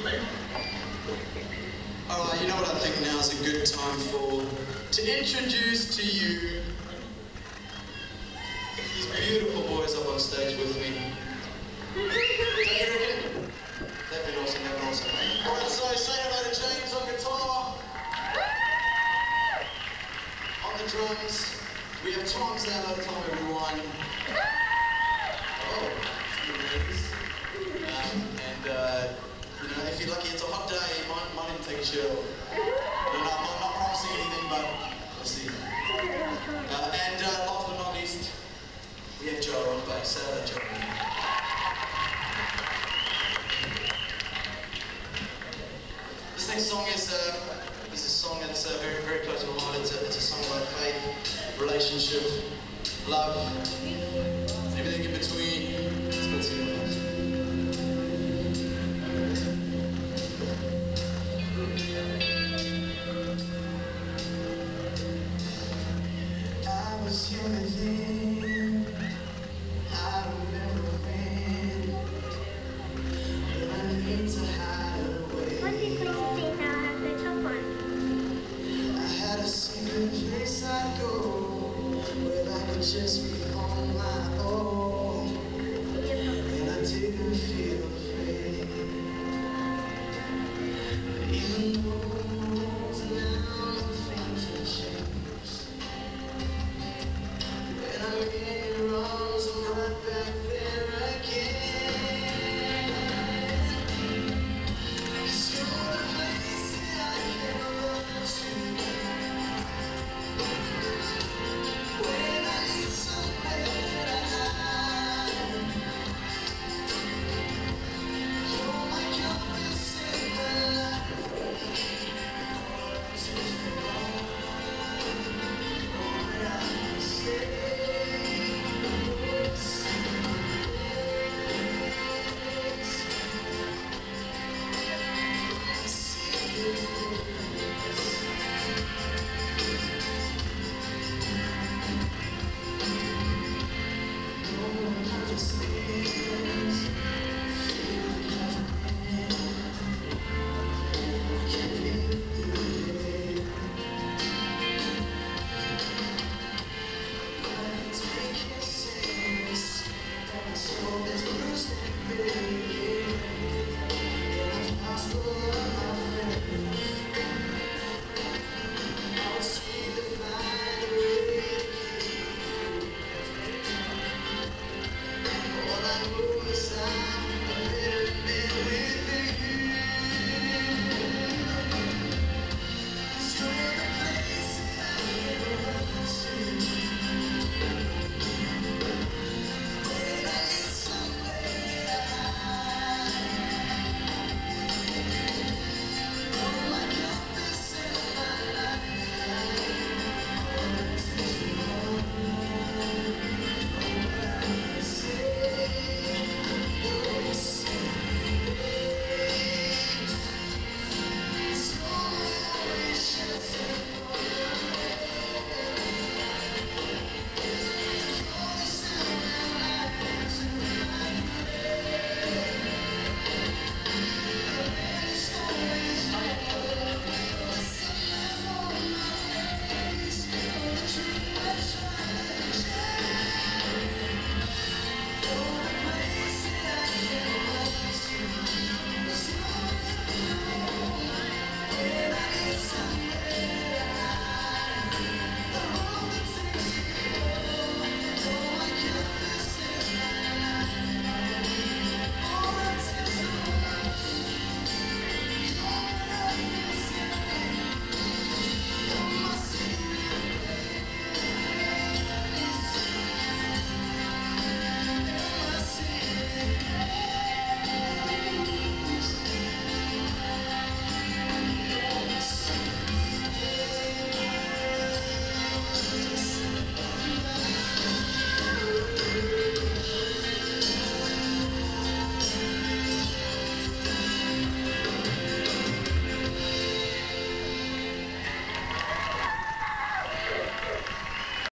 Alright, you know what I think now is a good time for to introduce to you these beautiful boys up on stage with me. Don't you reckon? That'd be awesome, that'd be awesome. Alright, so say hello to James on guitar. on the drums, we have Tom's now, time everyone. Oh. Next song is, uh, is a song that's uh, very, very close to my heart. It's a, it's a song about faith, relationship, love, everything in between. Else. I was then. just be falling.